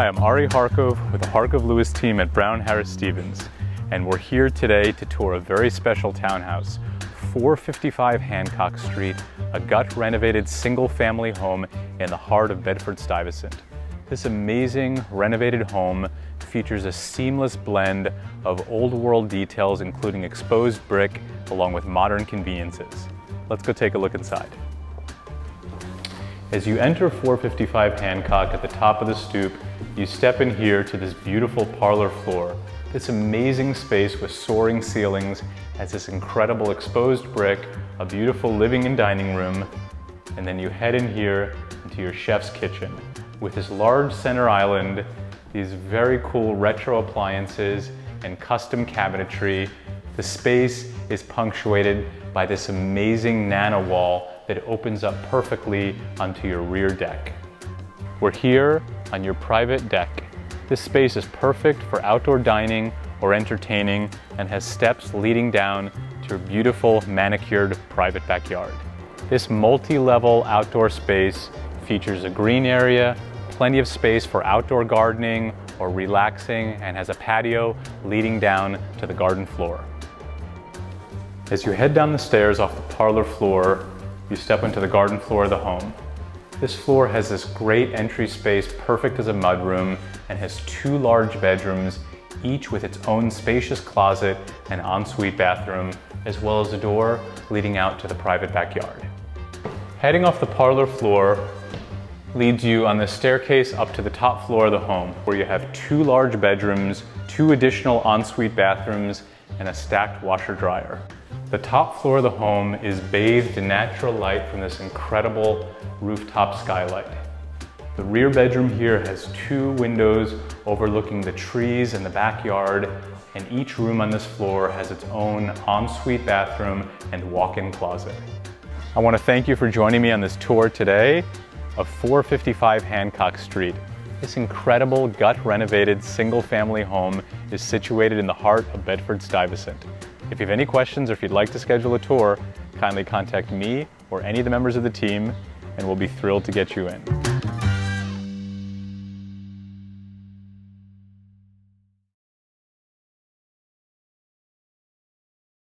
Hi, I'm Ari Harkov with the Harkov Lewis team at Brown Harris Stevens, and we're here today to tour a very special townhouse, 455 Hancock Street, a gut renovated single family home in the heart of Bedford Stuyvesant. This amazing renovated home features a seamless blend of old world details, including exposed brick, along with modern conveniences. Let's go take a look inside. As you enter 455 Hancock at the top of the stoop, you step in here to this beautiful parlor floor. This amazing space with soaring ceilings has this incredible exposed brick, a beautiful living and dining room, and then you head in here into your chef's kitchen with this large center island, these very cool retro appliances and custom cabinetry. The space is punctuated by this amazing nano wall that opens up perfectly onto your rear deck. We're here on your private deck. This space is perfect for outdoor dining or entertaining and has steps leading down to a beautiful manicured private backyard. This multi-level outdoor space features a green area, plenty of space for outdoor gardening or relaxing and has a patio leading down to the garden floor. As you head down the stairs off the parlor floor, you step into the garden floor of the home. This floor has this great entry space, perfect as a mudroom, and has two large bedrooms, each with its own spacious closet and ensuite bathroom, as well as a door leading out to the private backyard. Heading off the parlor floor leads you on the staircase up to the top floor of the home, where you have two large bedrooms, two additional ensuite bathrooms, and a stacked washer dryer. The top floor of the home is bathed in natural light from this incredible rooftop skylight. The rear bedroom here has two windows overlooking the trees and the backyard, and each room on this floor has its own ensuite bathroom and walk-in closet. I want to thank you for joining me on this tour today of 455 Hancock Street. This incredible gut renovated single family home is situated in the heart of Bedford Stuyvesant. If you have any questions or if you'd like to schedule a tour, kindly contact me or any of the members of the team and we'll be thrilled to get you in.